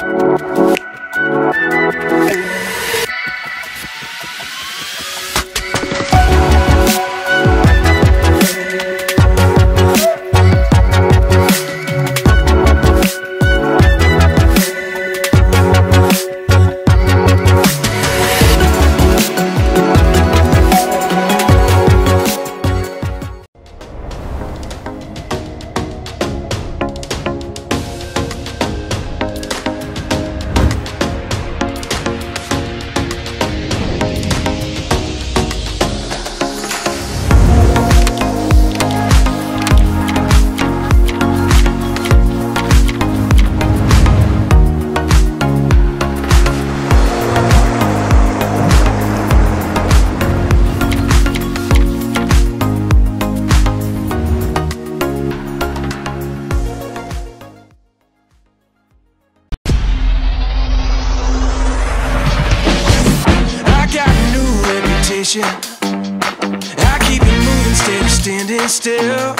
I reputation. I keep it moving instead of standing still.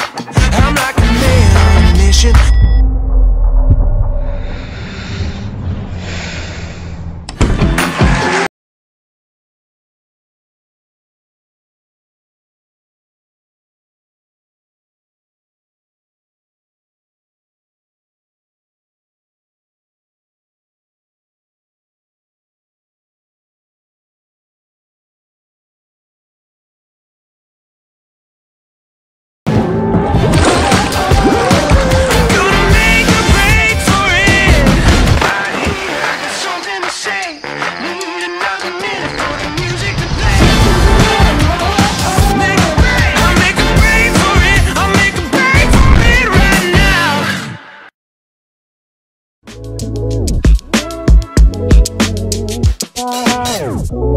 I'm like a man on a mission. Oh.